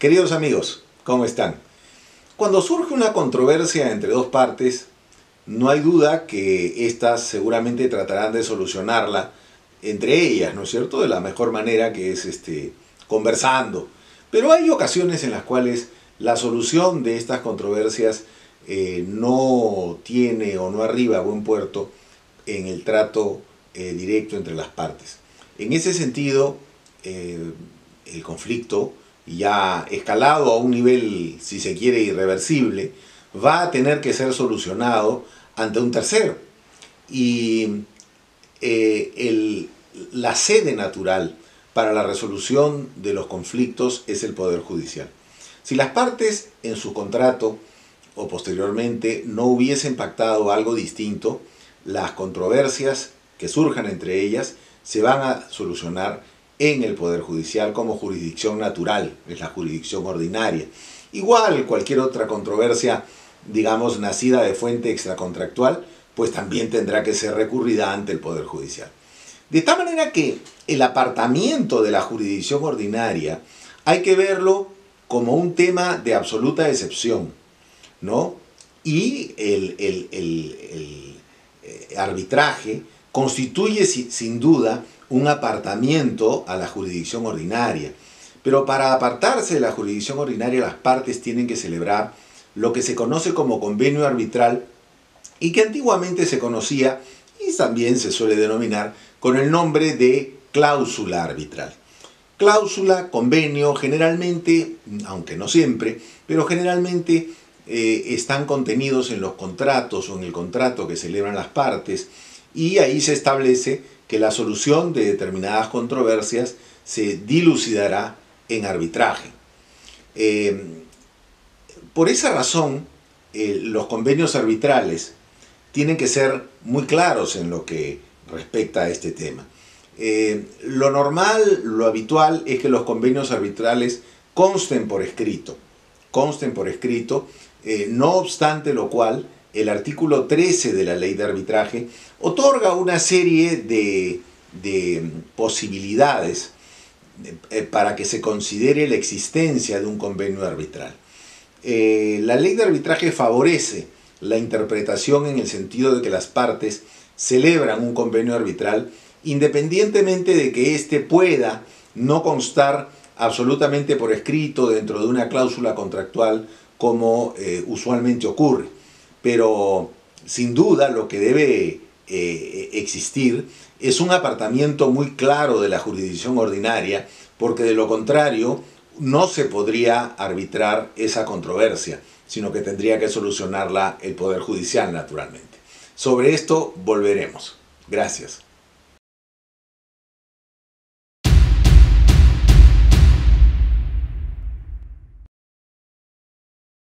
Queridos amigos, ¿cómo están? Cuando surge una controversia entre dos partes, no hay duda que éstas seguramente tratarán de solucionarla entre ellas, ¿no es cierto? De la mejor manera que es este, conversando. Pero hay ocasiones en las cuales la solución de estas controversias eh, no tiene o no arriba a buen puerto en el trato eh, directo entre las partes. En ese sentido, eh, el conflicto ya escalado a un nivel, si se quiere, irreversible, va a tener que ser solucionado ante un tercero. Y eh, la sede natural para la resolución de los conflictos es el Poder Judicial. Si las partes en su contrato o posteriormente no hubiesen pactado algo distinto, las controversias que surjan entre ellas se van a solucionar en el Poder Judicial como jurisdicción natural, es la jurisdicción ordinaria. Igual cualquier otra controversia, digamos, nacida de fuente extracontractual, pues también tendrá que ser recurrida ante el Poder Judicial. De tal manera que el apartamiento de la jurisdicción ordinaria hay que verlo como un tema de absoluta excepción, ¿no? Y el, el eh, arbitraje constituye sin duda un apartamiento a la jurisdicción ordinaria. Pero para apartarse de la jurisdicción ordinaria las partes tienen que celebrar lo que se conoce como convenio arbitral y que antiguamente se conocía y también se suele denominar con el nombre de cláusula arbitral. Cláusula, convenio, generalmente, aunque no siempre, pero generalmente eh, están contenidos en los contratos o en el contrato que celebran las partes y ahí se establece que la solución de determinadas controversias se dilucidará en arbitraje. Eh, por esa razón, eh, los convenios arbitrales tienen que ser muy claros en lo que respecta a este tema. Eh, lo normal, lo habitual es que los convenios arbitrales consten por escrito, consten por escrito, no obstante lo cual el artículo 13 de la ley de arbitraje otorga una serie de, posibilidades eh, para que se considere la existencia de un convenio arbitral. Eh, la ley de arbitraje favorece la interpretación en el sentido de que las partes celebran un convenio arbitral independientemente de que éste pueda no constar absolutamente por escrito dentro de una cláusula contractual como eh, usualmente ocurre pero sin duda lo que debe eh, existir es un apartamiento muy claro de la jurisdicción ordinaria, porque de lo contrario no se podría arbitrar esa controversia, sino que tendría que solucionarla el Poder Judicial naturalmente. Sobre esto volveremos. Gracias.